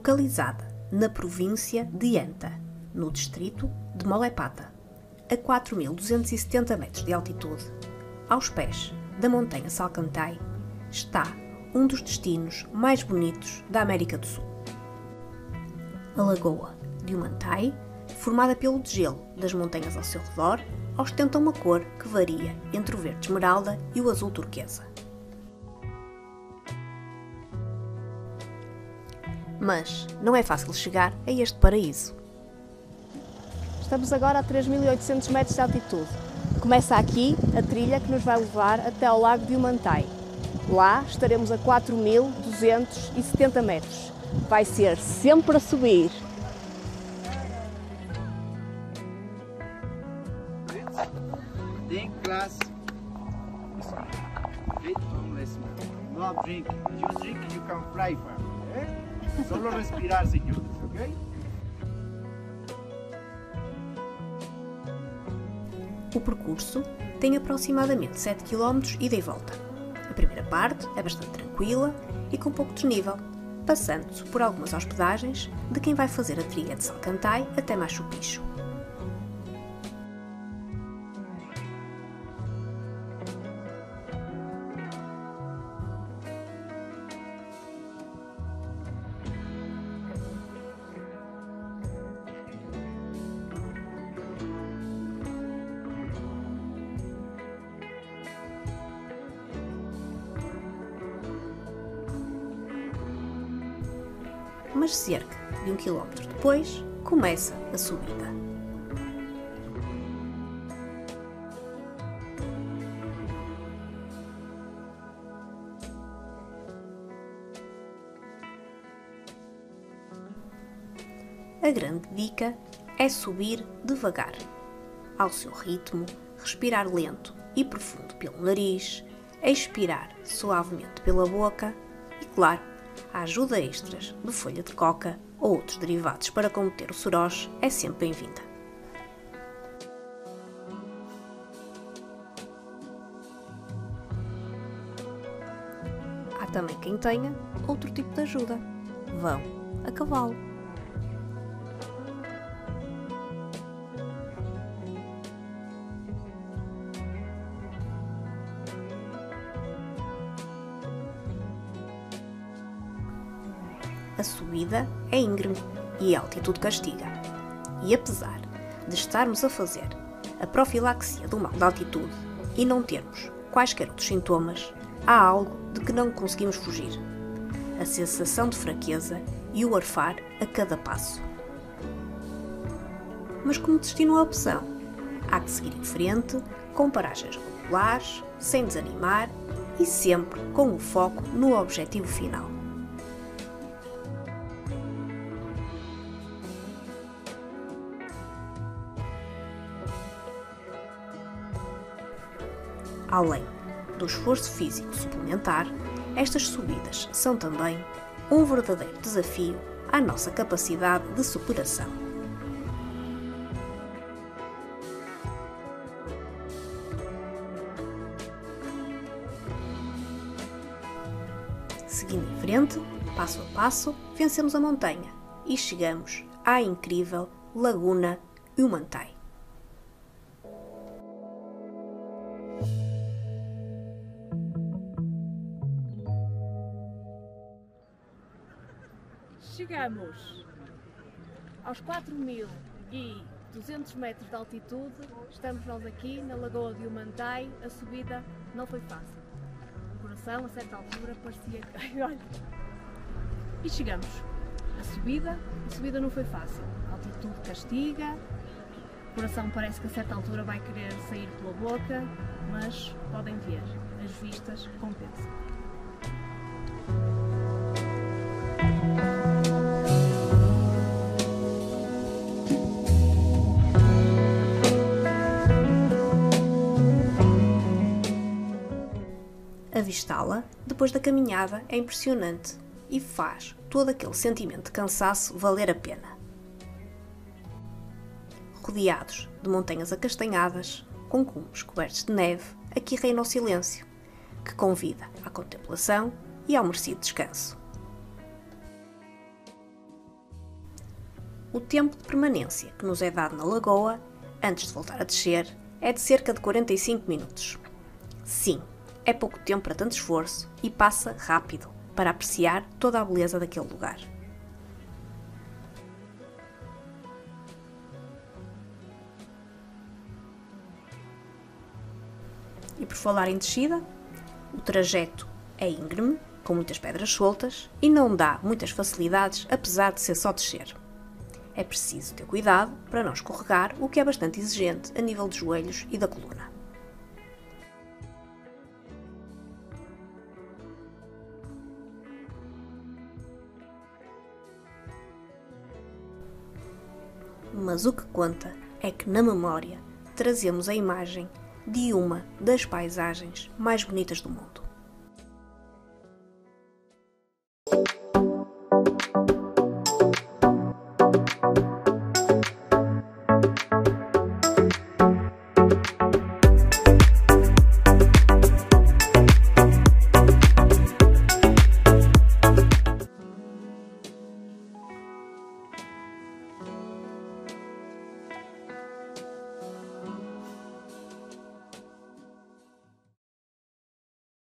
localizada na província de Anta, no distrito de Molepata, a 4.270 metros de altitude, aos pés da montanha Salcantay, está um dos destinos mais bonitos da América do Sul. A Lagoa de Umantai, formada pelo degelo das montanhas ao seu redor, ostenta uma cor que varia entre o verde esmeralda e o azul turquesa. Mas não é fácil chegar a este paraíso. Estamos agora a 3.800 metros de altitude. Começa aqui a trilha que nos vai levar até ao lago de Umantai. Lá estaremos a 4.270 metros. Vai ser sempre a subir. Think. Wait, homeless man. No drink. You drink, you can fly far. Solo respirar, señores, ¿ok? O percurso tem aproximadamente 7 km ida e volta. A primeira parte é bastante tranquila e com pouco desnível, passando-se por algumas hospedagens de quem vai fazer a trilha de Salcantay até Machu Picchu. Mas cerca de um quilómetro depois começa a subida. A grande dica é subir devagar, ao seu ritmo, respirar lento e profundo pelo nariz, expirar suavemente pela boca e, claro, a ajuda extras de folha de coca ou outros derivados para combater o soroche é sempre bem-vinda. Há também quem tenha outro tipo de ajuda. Vão a cavalo. A subida é íngreme e a altitude castiga. E apesar de estarmos a fazer a profilaxia do mal da altitude e não termos quaisquer outros sintomas, há algo de que não conseguimos fugir: a sensação de fraqueza e o arfar a cada passo. Mas como destino a opção, há que seguir em frente, com paragens regulares, sem desanimar e sempre com o foco no objetivo final. Além do esforço físico suplementar, estas subidas são também um verdadeiro desafio à nossa capacidade de superação. Seguindo em frente, passo a passo, vencemos a montanha e chegamos à incrível Laguna Humantai. Chegamos aos 4.200 metros de altitude. Estamos nós aqui na Lagoa de Umantai. A subida não foi fácil. O coração, a certa altura, parecia que. Olha. E chegamos. A subida, a subida não foi fácil. A altitude castiga, o coração parece que a certa altura vai querer sair pela boca, mas podem ver, as vistas compensam. Avistá-la depois da caminhada é impressionante e faz todo aquele sentimento de cansaço valer a pena. Rodeados de montanhas acastanhadas, com cumes cobertos de neve, aqui reina o silêncio, que convida à contemplação e ao merecido descanso. O tempo de permanência que nos é dado na lagoa, antes de voltar a descer, é de cerca de 45 minutos. Sim, é pouco tempo para tanto esforço e passa rápido para apreciar toda a beleza daquele lugar. E por falar em descida, o trajeto é íngreme, com muitas pedras soltas e não dá muitas facilidades, apesar de ser só descer. É preciso ter cuidado para não escorregar, o que é bastante exigente a nível dos joelhos e da coluna. Mas o que conta é que na memória trazemos a imagem de uma das paisagens mais bonitas do mundo.